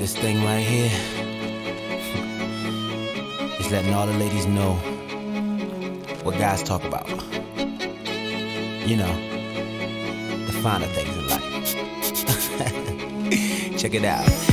This thing right here is letting all the ladies know what guys talk about. You know, the finer things in life. Check it out.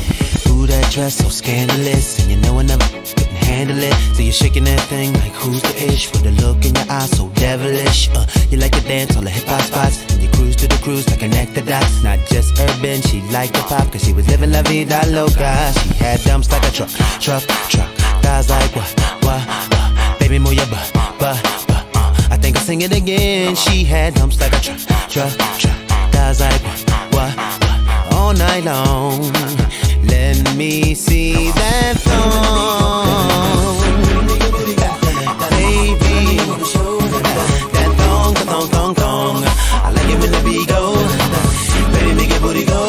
That dress so scandalous, and you know I never couldn't handle it. So you're shaking that thing like who's the ish with the look in your eyes so devilish. Uh, you like to dance on the hip hop spots, and you cruise to the cruise like connect the dots. Not just urban, she liked the pop, cause she was living la vida loca. She had dumps like a truck, truck, truck. Guys like what, what, what? Baby, move your butt, butt, butt. Uh, I think I'll sing it again. She had dumps like a truck, truck, truck. Guys like what, what, what? All night long. Let me see that thong. Baby, that thong, thong, thong, thong. I like it when the beat go. Baby, make your booty go.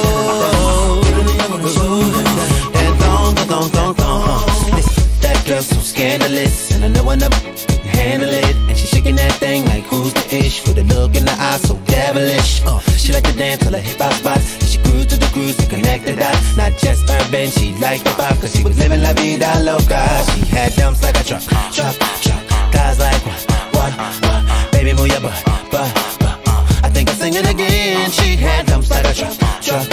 That thong, thong, thong, thong. That girl so scandalous, and I know I with a look in the eye so devilish. Uh, she like to dance till her hip hop spots. She cruise to the cruise to connect the dots. Not just urban, she liked the pop cause she was living la vida loca. She had dumps like a truck, truck, truck. Guys like what, what, what? Baby, move your butt, butt, butt. I think I'll sing it again. She had dumps like a truck, truck,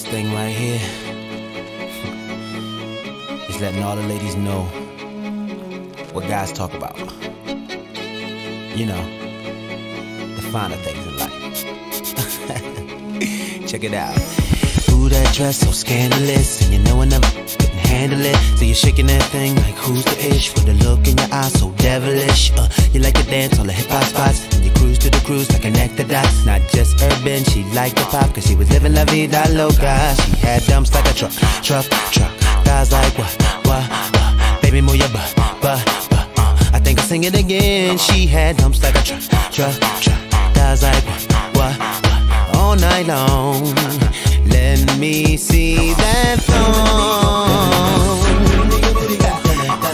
This thing right here is letting all the ladies know what guys talk about. You know, the finer things in life. Check it out. Ooh, that dress so scandalous, and you know I never couldn't handle it. So you're shaking that thing like who's the ish with the look in your eyes so devilish. Uh, you like to dance on the hip hop spots, and you cruise to the cruise to connect the dots. Not just urban, she liked the pop cause she was living la vida loca. She had dumps like a truck, truck, truck. Guys like what, what, what? Baby, move your butt, butt, butt. Uh, I think I'll sing it again. She had dumps like a truck, truck, truck. Guys like what, what, what? All night long. Let me see that thong.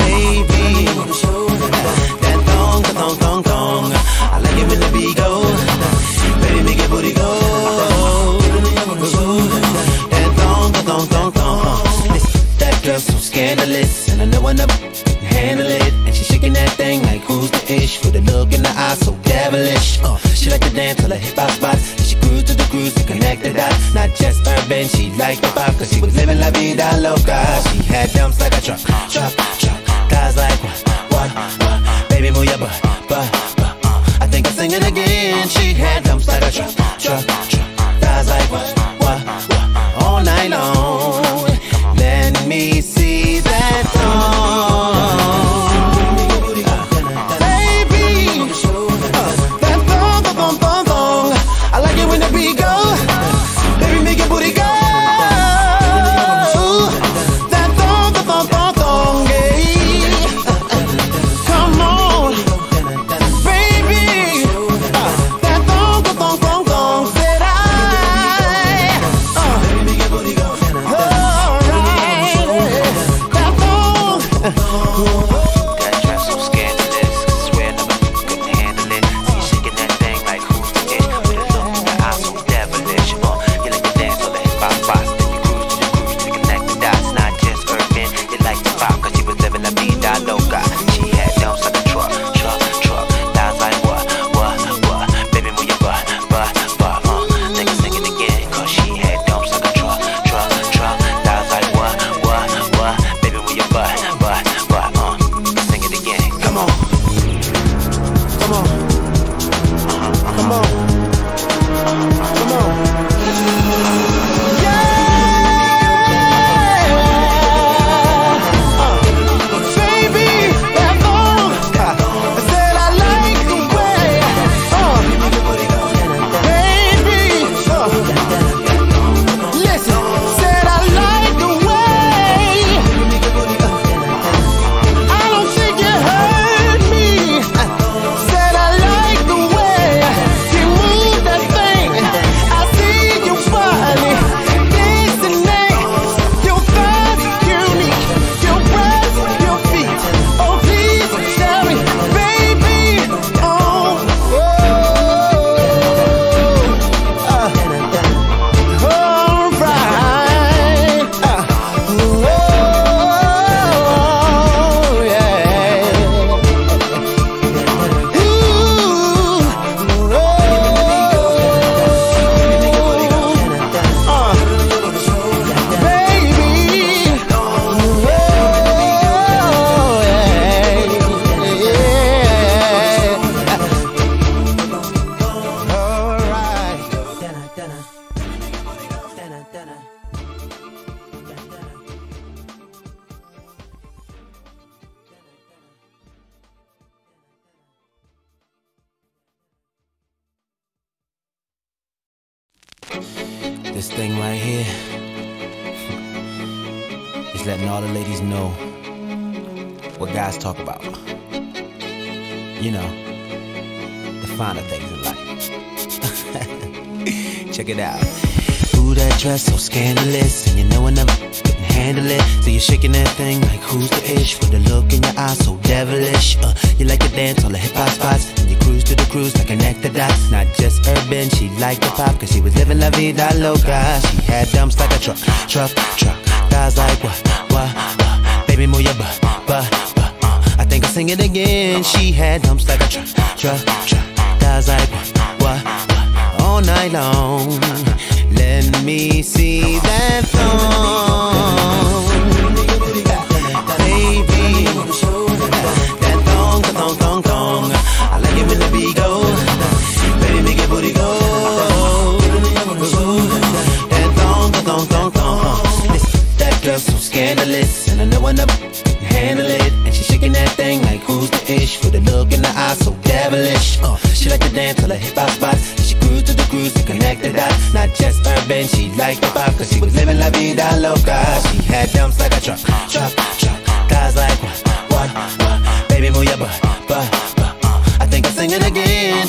Baby, that thong, that thong, thong, thong. I like it when the beat go. Baby, make your booty go. That thong, that thong, thong, thong. That girl's so scandalous, and I know I never ish with a look in the eye so devilish. Uh, she like to dance till I hip hop spots. Then she cruise to the cruise to connect the dots. Not just urban, she liked the pop cause she was living la vida loca. She had dumps like a truck, truck, truck. Guys like what, what, what? Baby, move your butt, butt, butt. I think I'm singing again. She had dumps like a truck, truck, truck. Guys like what?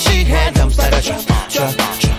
she had dumps like a truck.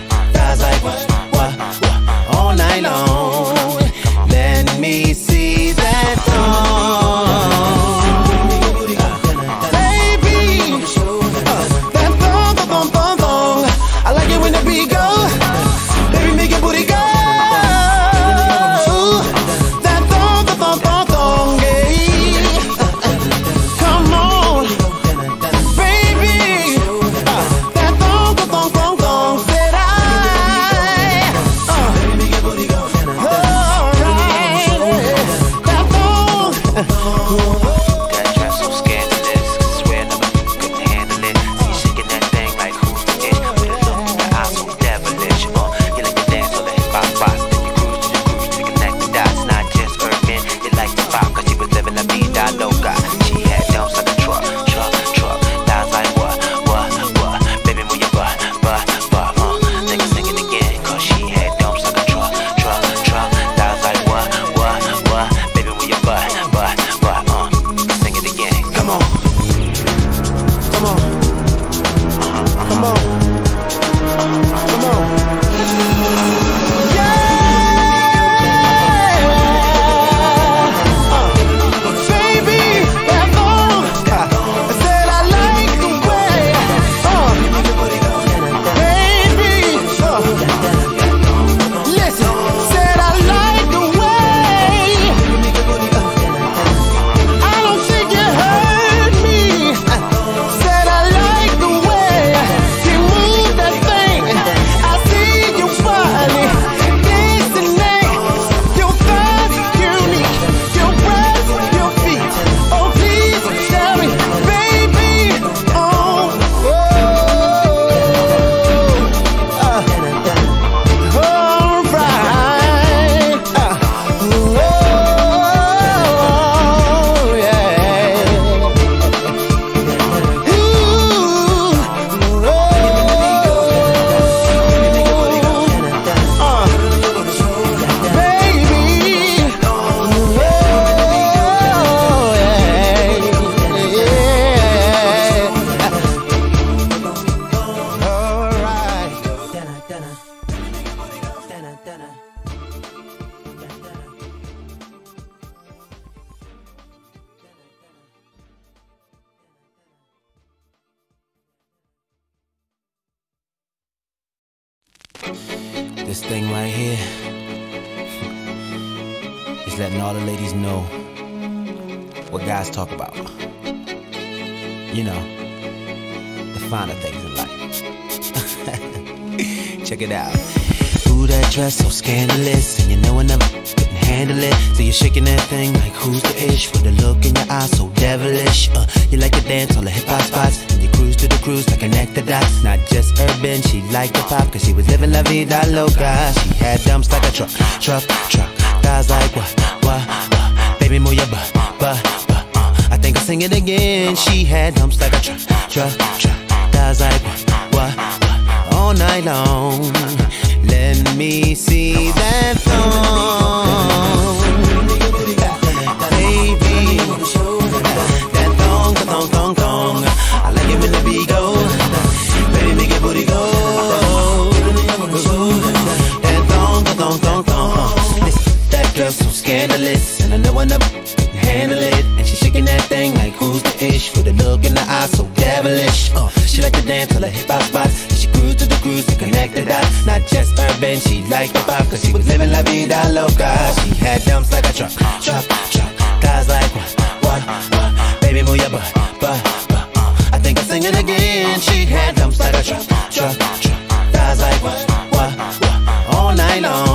English. Uh, she like to dance till the hip hop spots. And she cruise to the cruise to connect the dots. Not just urban, she liked the pop, cause she was living la vida loca. She had dumps like a truck, truck, truck. Guys like, what, what, what? Baby, move your butt, butt, butt. I think I'm singing again. She had dumps like a truck, truck, truck. Guys like, what, what, what? All night long.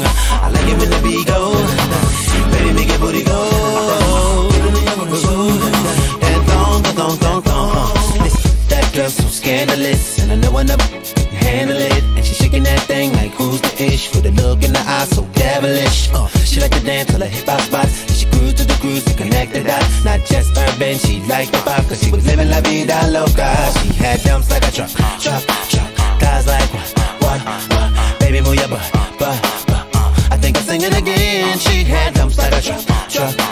Thong, thong. I like it when the beat go. Baby, make your booty go. That thong, thong, thong, thong. Listen, that girl so scandalous, and I know I never handle it. And she shaking that thing like who's the ish with a look in the eye so devilish. Uh, she like to dance till her hip hop spots. And she cruise to the cruise to connect the dots. Not just urban, she liked the pop cause she was living la vida loca. She had dumps like a truck, truck, truck. Guys like what, what, what? Baby, move your butt, butt, again. She had dumps like a truck,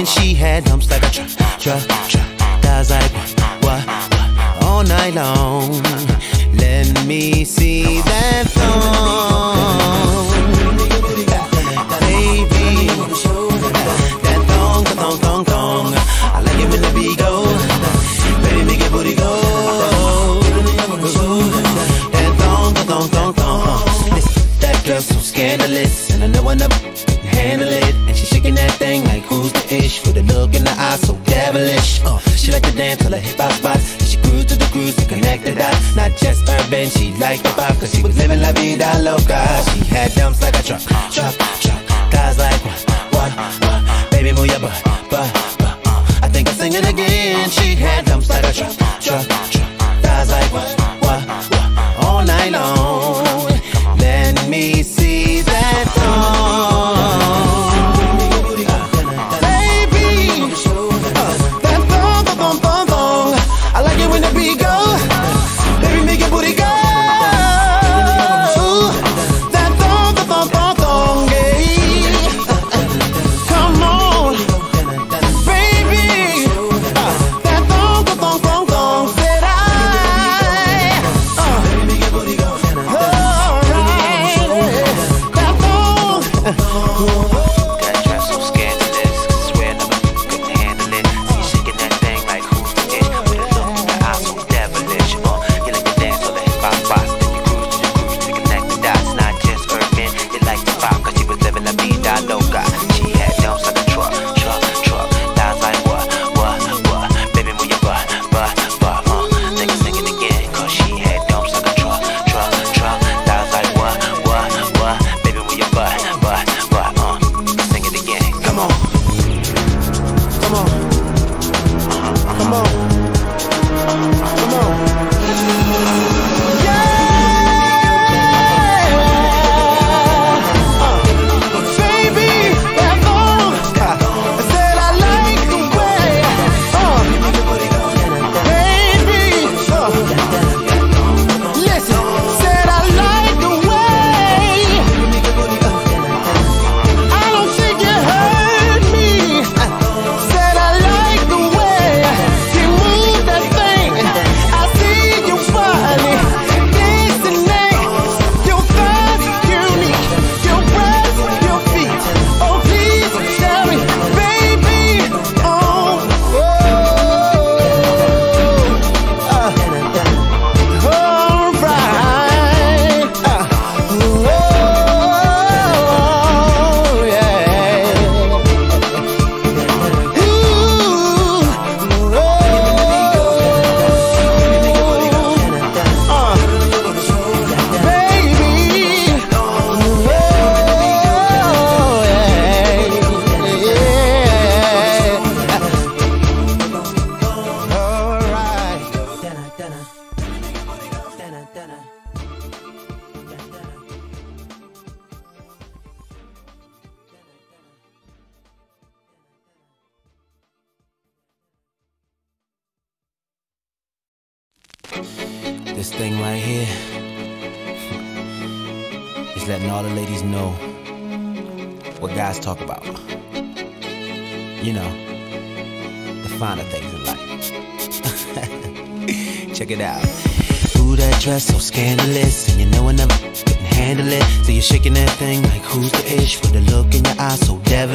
again. She had dumps like a truck, truck, truck. Thighs like what, what? All night long. Let me see that thong. Baby, that thong, thong, thong, thong. I it go. Baby, make booty go. That thong, thong, thong, thong. That so scandalous, and I know I never who's the ish with a look in the eye so devilish. Uh, she like to dance till her hip hop spots. And she cruise to the cruise to connect the dots. Not just urban, she liked the pop cause she was living la vida loca. She had dumps like a truck, truck,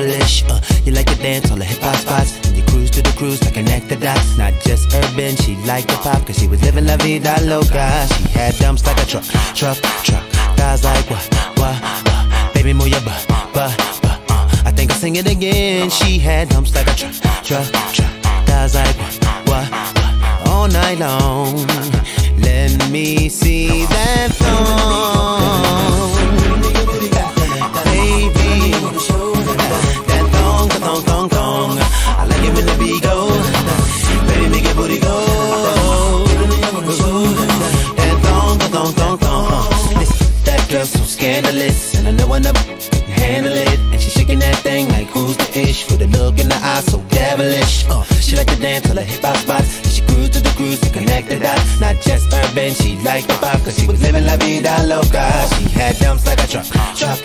Uh, you like to dance on the hip hop spots, and you cruise to the cruise to connect the dots. Not just urban, she liked the pop, cause she was living la vida loca. She had dumps like a truck, truck, truck. Guys like what, what, what? Baby, move your butt, butt, butt. Uh, I think I'll sing it again. She had dumps like a truck, truck, truck. Guys like what, what, what? All night long. Let me see that thong. Handle it. And she shaking that thing like who's the ish with a look in the eye so devilish. Uh, she like to dance till the hip hop spots. And she cruise to the cruise to connect the dots. Not just urban, she liked the pop cause she was living la vida loca. She had dumps like a truck, truck,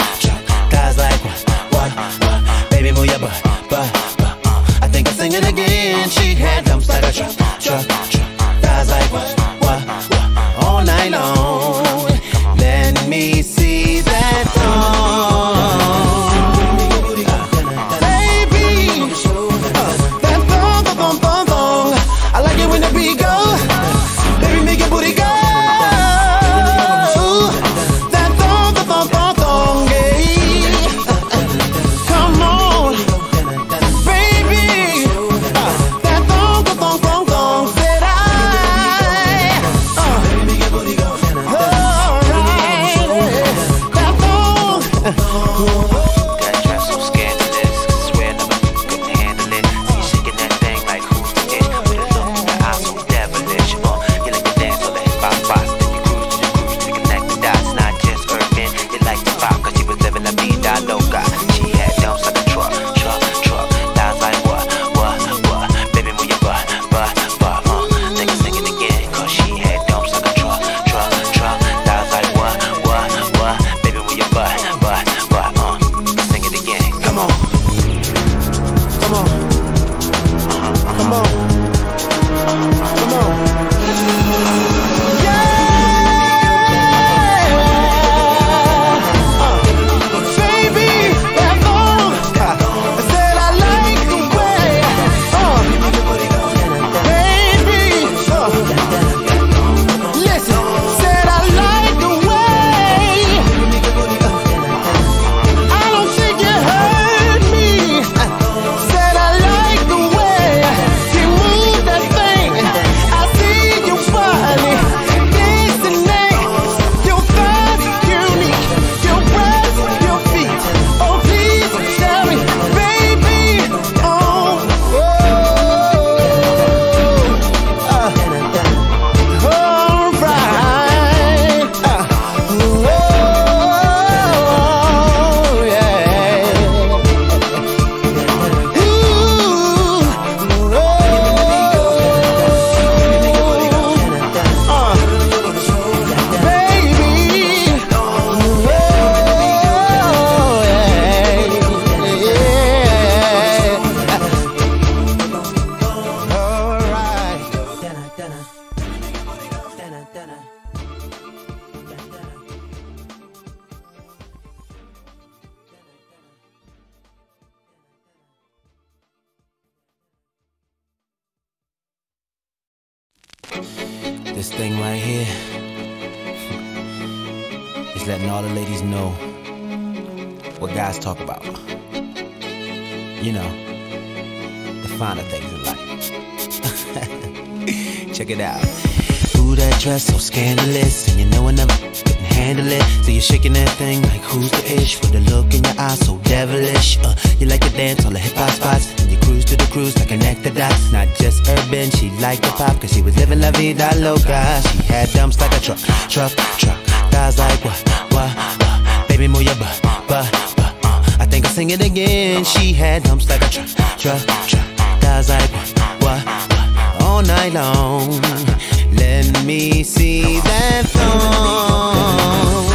what guys talk about. You know, the finer things in life. Check it out. Ooh, that dress so scandalous, and you know I never couldn't handle it. So you're shaking that thing like who's the ish with a look in your eyes so devilish. Uh, you like to dance on the hip hop spots, and you cruise to the cruise to connect the dots. Not just urban, she liked the pop, cause she was living la vida loca. She had dumps like a truck, truck, truck. Thighs like what, what, what? Baby, move your butt, butt, sing it again. She had dumps like a truck, truck, truck. Thighs like what, what, what? All night long. Let me see that thong.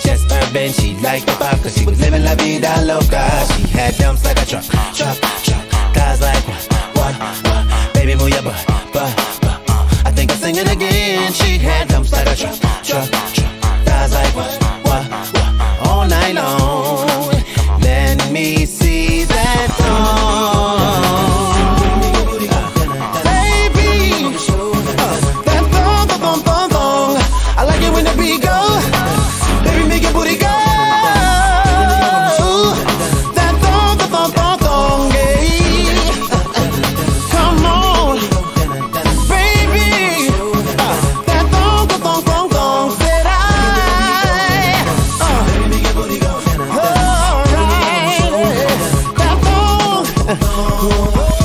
Just urban, she liked the pop cause she was living la vida loca. She had dumps like a truck, truck, truck. Guys like what, what, what? Baby, move your butt, butt, butt. I think I'm singing again. She had That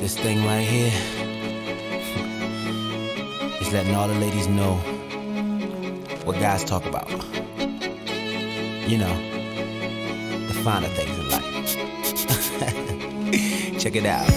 This thing right here is letting all the ladies know what guys talk about. You know, the finer things in life. Check it out.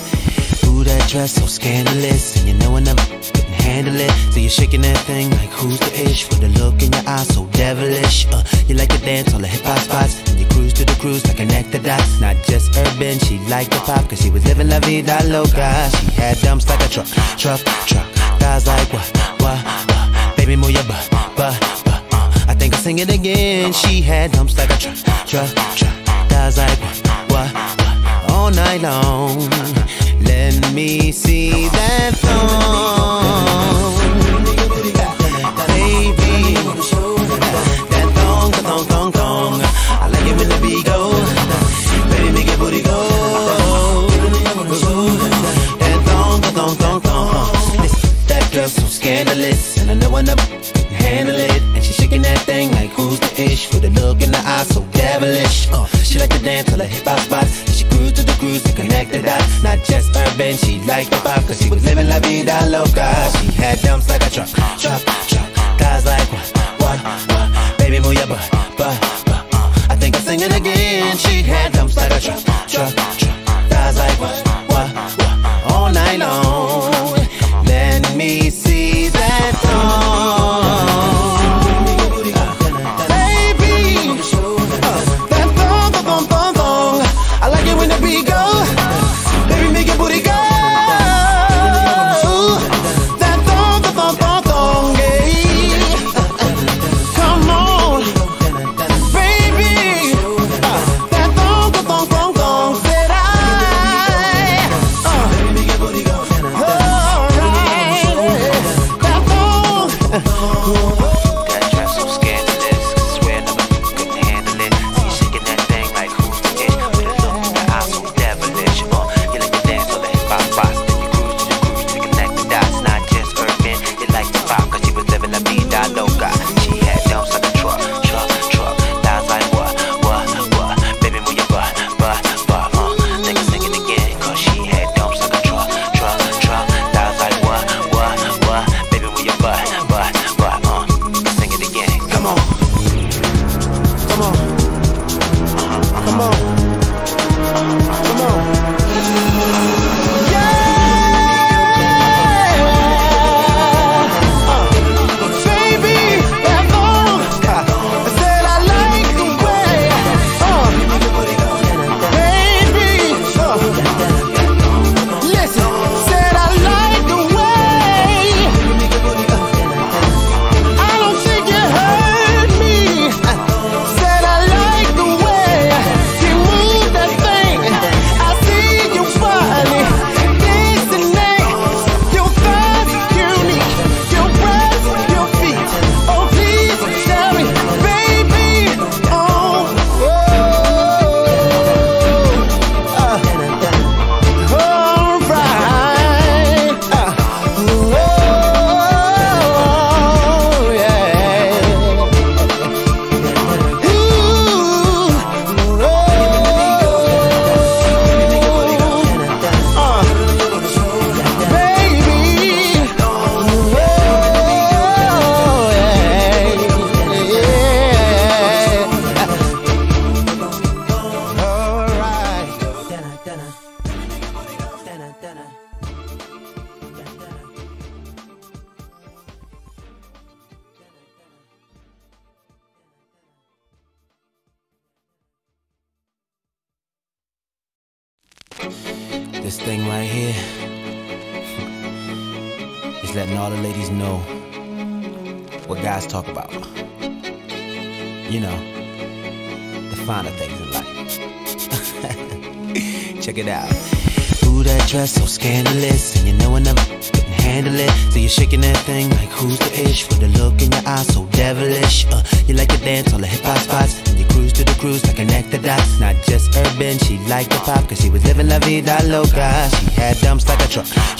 Ooh, that dress so scandalous, and you know I never couldn't handle it. So you're shaking that thing like who's the ish with a look in your eyes so devilish. Uh, you like to dance on the hip hop spots, cruise to the cruise to connect the dots. Not just urban, she liked the pop, cause she was living la vida loca. She had dumps like a truck, truck, truck. Guys like what, what, what? Baby, move your butt, butt, butt. I think I'll sing it again. She had dumps like a truck, truck, truck. Guys like what, what, what? All night long. Let me see that thong. To dance till her hip hop spots. And she cruise to the cruise to connect the dots. Not just urban, she liked the pop, cause she was living la vida loca. She had dumps like a truck, truck,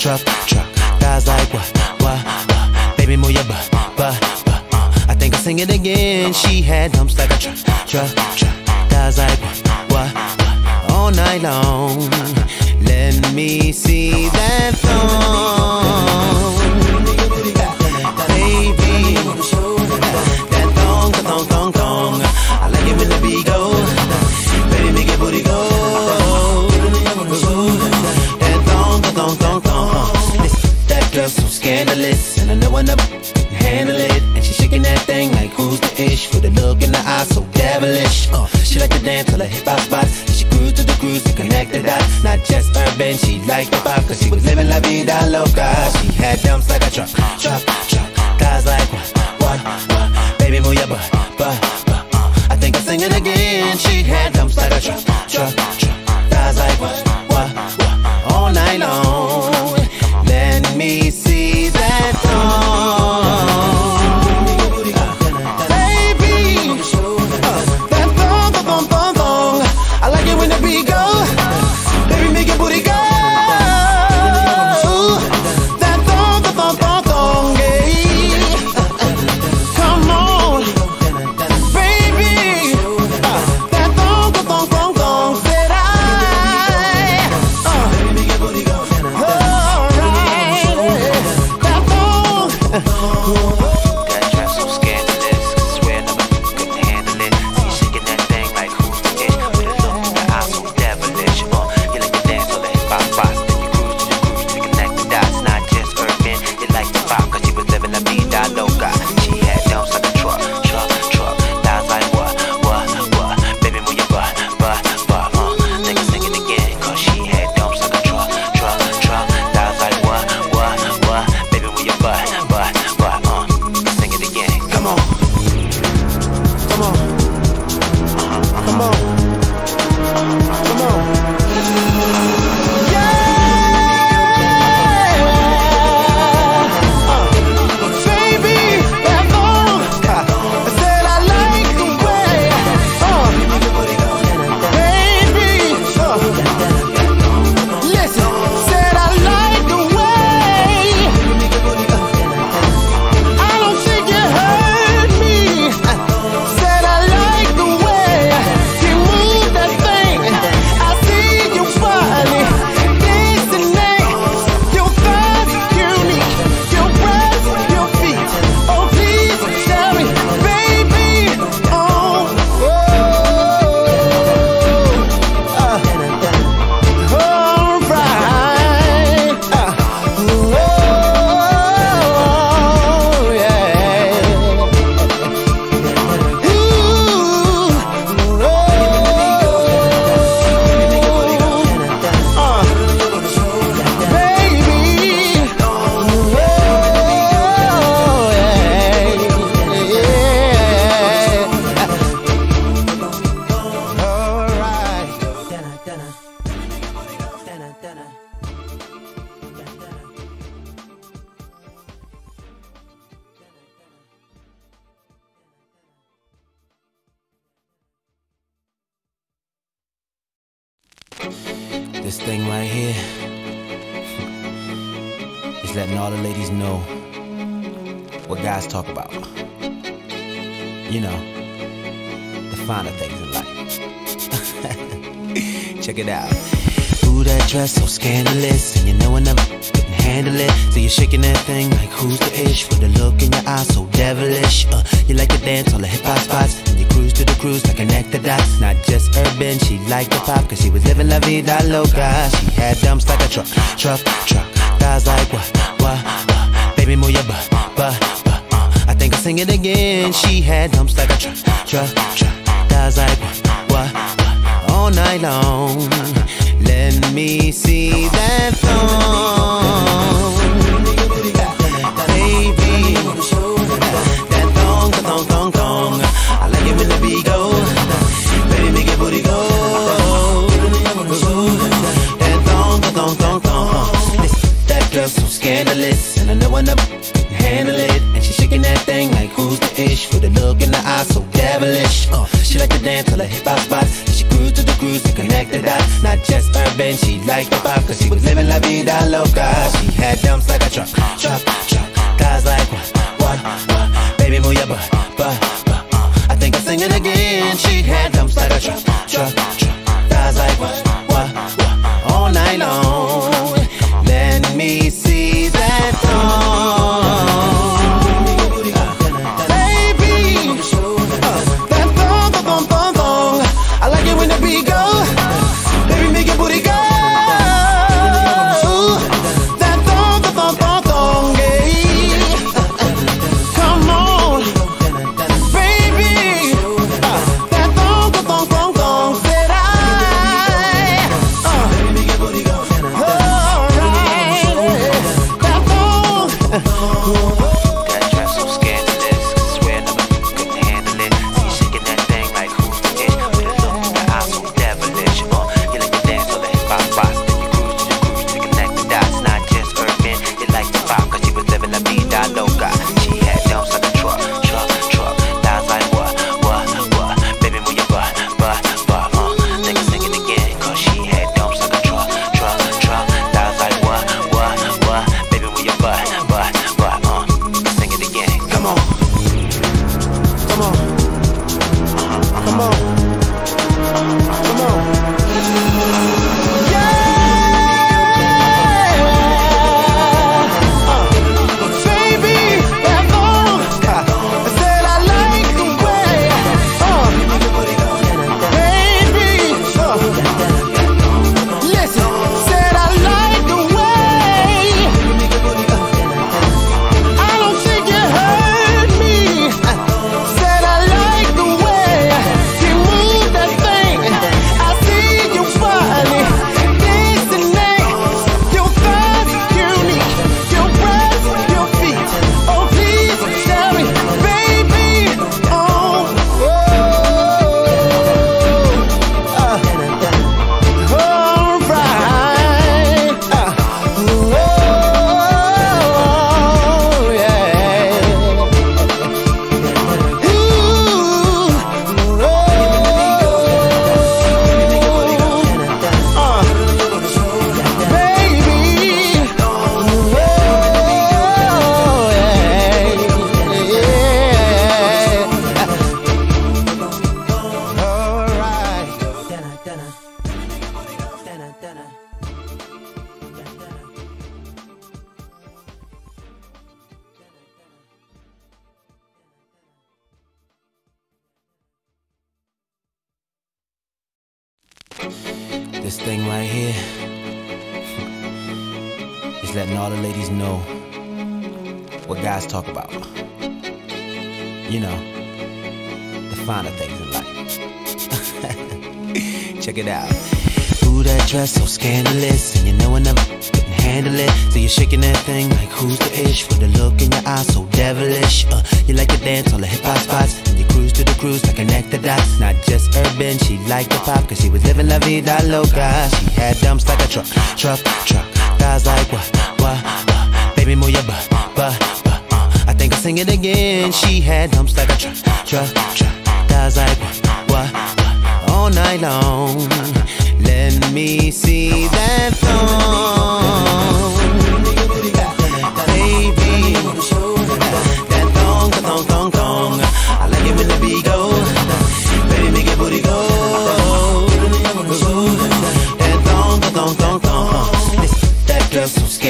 truck, truck,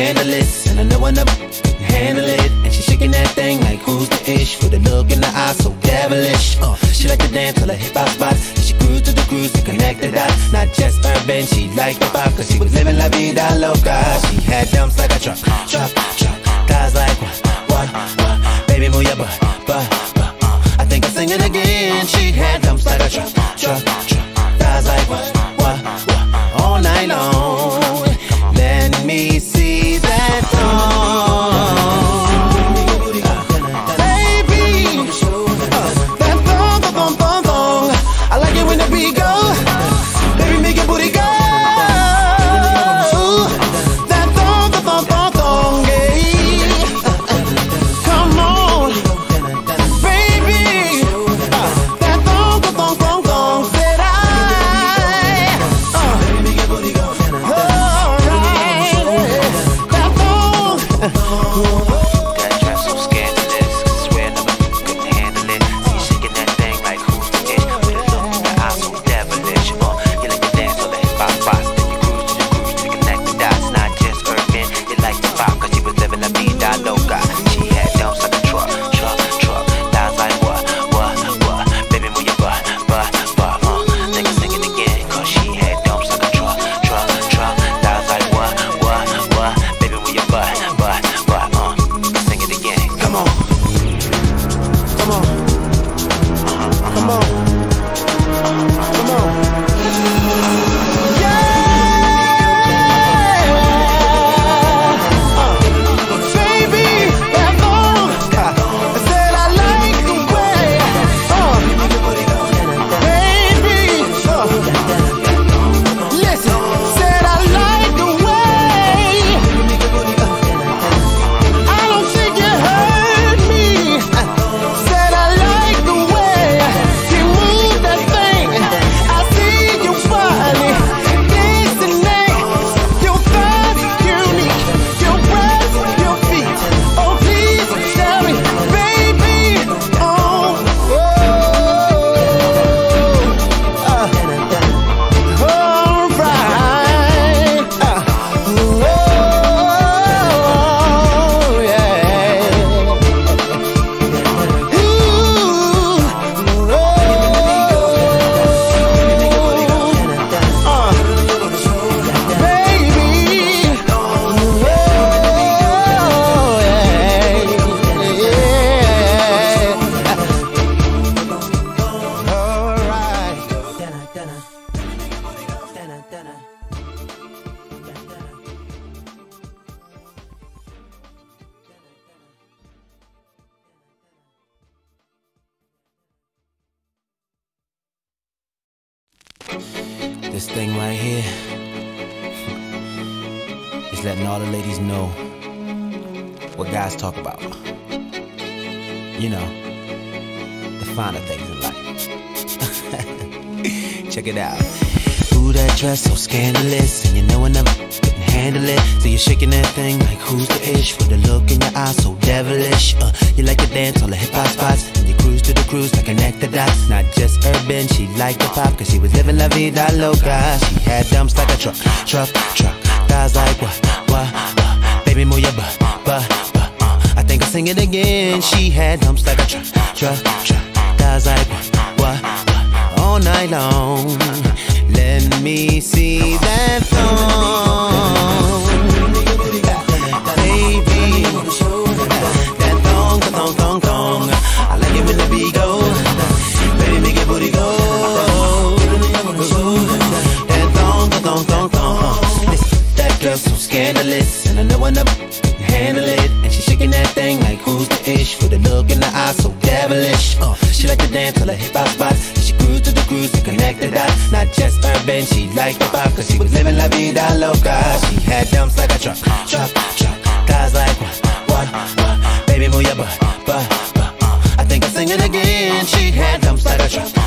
Handle it, And I know I never handle it. And she's shaking that thing like who's the ish? With a look in the eye so devilish. Uh, she like to dance to the hip hop spots. And she grew to the cruise to connect the dots. Not just urban, she liked the pop. Cause she was living la vida loca. She had dumps like a truck, truck, truck. Guys like what, what, what? Baby, move your butt, butt, butt. I think I'm singing again. She had dumps like a truck, truck, truck. Guys like what, what, what? All night long. devilish. Uh, she like to dance to the hip hop spots. And she grew to the cruise to connect the dots. Not just urban, she liked the pop. Cause she was living la vida loca. She had dumps like a truck, truck, truck. Guys like what, what, what? Baby, move your butt, butt, butt. Uh. I think I'm singing again. She had dumps like a truck.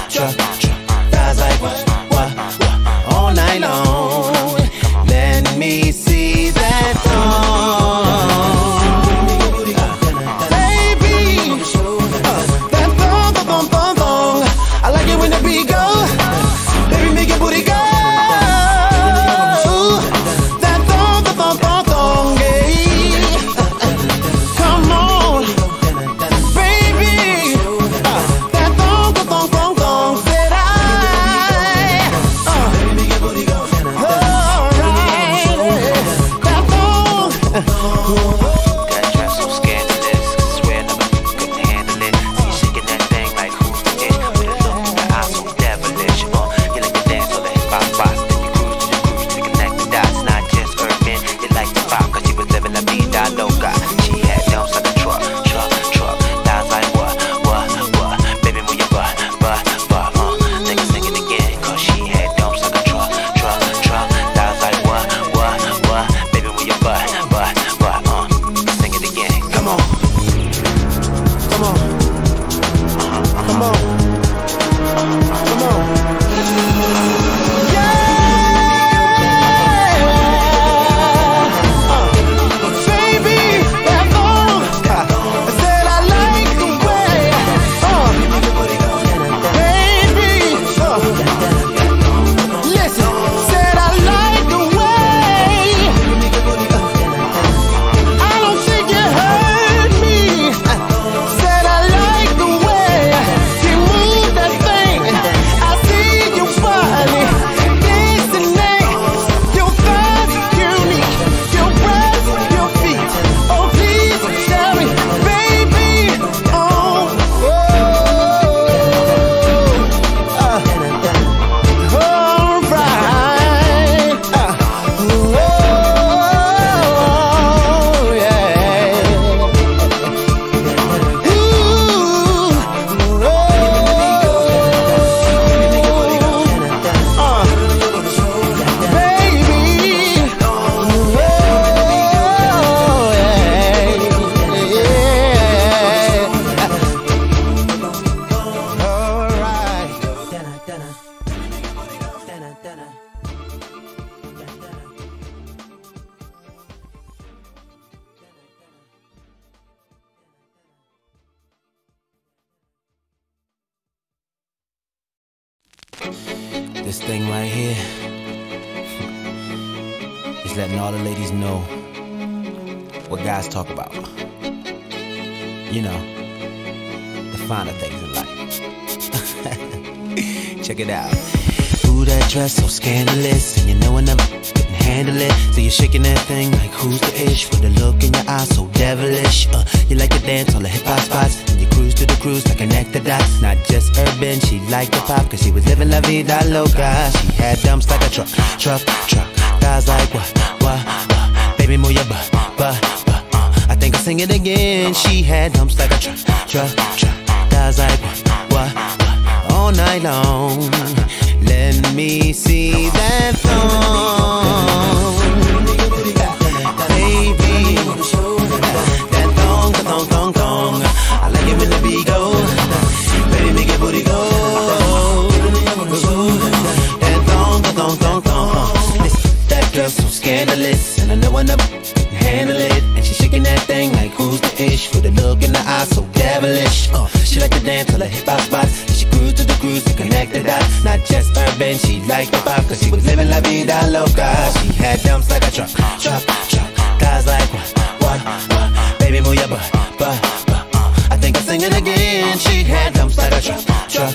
had dumps like a truck, truck, truck. Thighs like what, what, what. Baby, move your butt, butt, butt. Uh. I think I'll sing it again. She had dumps like a truck, truck, truck. Thighs like what, what, what. All night long. Let me see that thong. In her eyes so devilish. Uh, she like to dance till her hip hop spots. She cruise to the cruise to connect the dots. Not just urban, she liked the pop cause she was living la vida loca. She had dumps like a truck, truck, truck. Guys like what, what, what? Baby, move your butt, butt, butt. I think I'm singing again. She had dumps like a truck, truck,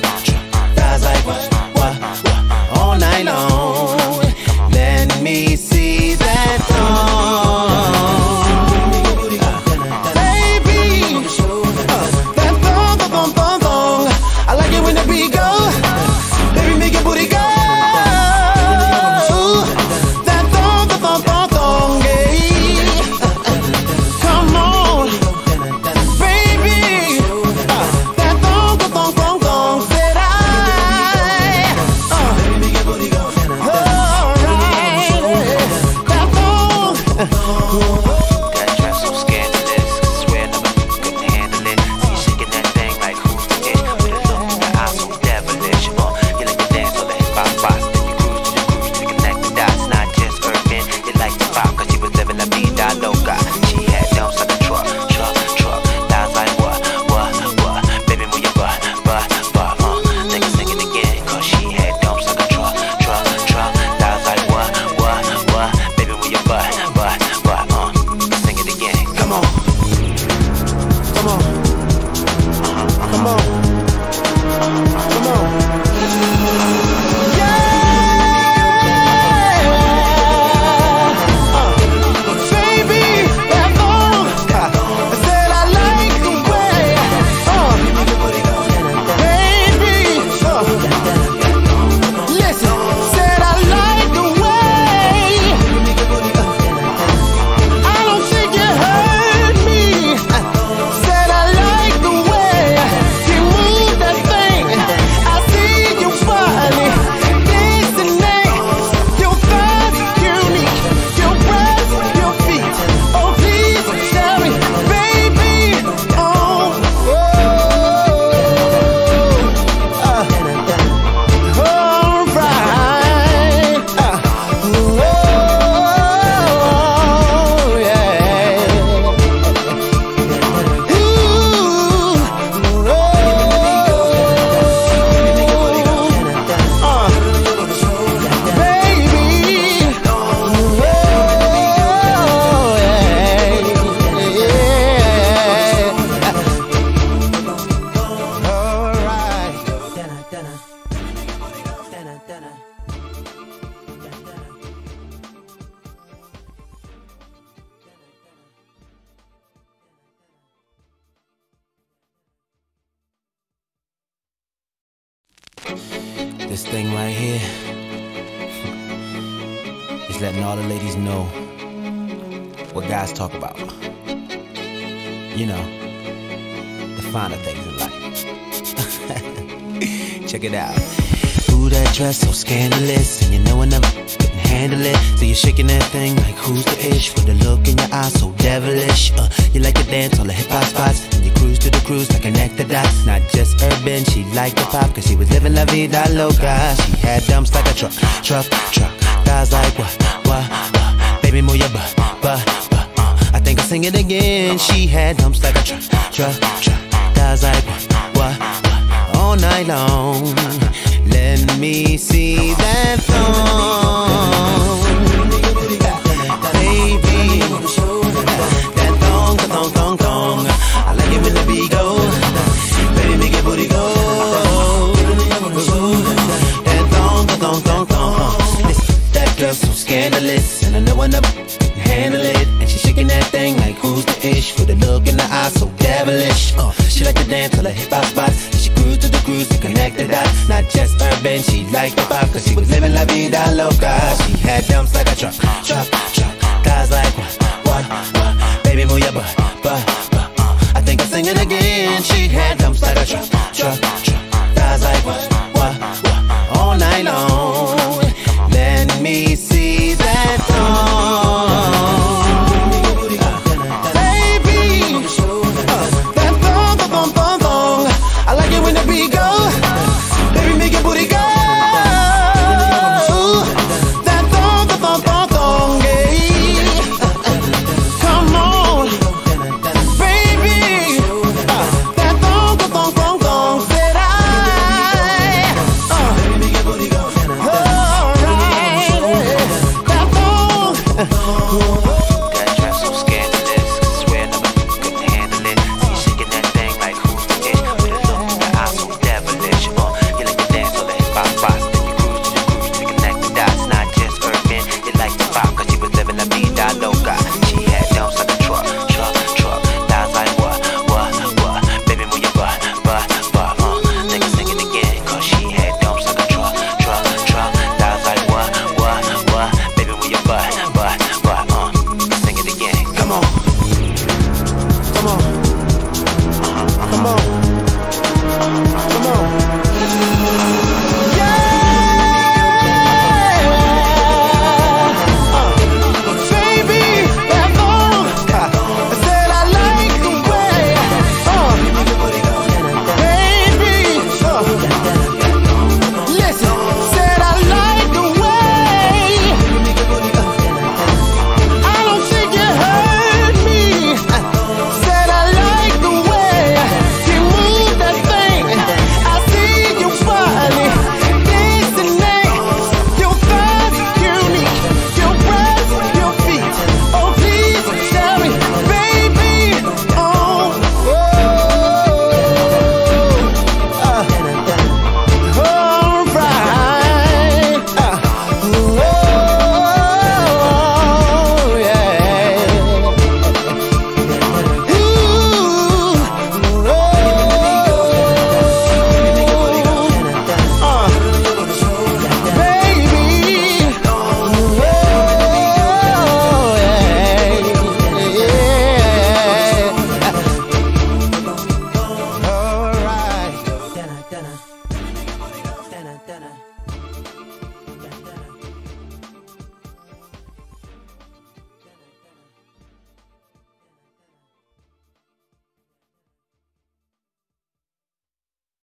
Ooh, that dress so scandalous, and you know I never couldn't handle it. So you're shaking that thing like who's the ish with a look in your eyes so devilish. Uh, you like to dance on the hip hop spots, and you cruise to the cruise to connect the dots. Not just urban, she liked the pop, cause she was living la vida loca. She had dumps like a truck, truck, truck. Thighs like what, what, what? Baby, move your butt, butt, butt. I think I'll sing it again. She had dumps like a truck, truck, truck. Thighs like what, what, what? All night long. Let me see that thong. Baby, that thong, thong, thong. I like it when the. Baby, make booty go. Thong, thong, thong, thong. That so scandalous, and I know I never handle it. And shaking that thing like who's the ish with look in her eyes so devilish. She like to dance till hip hop Not just urban, she liked the pop cause she was living la vida loca. She had dumps like a truck, truck, truck.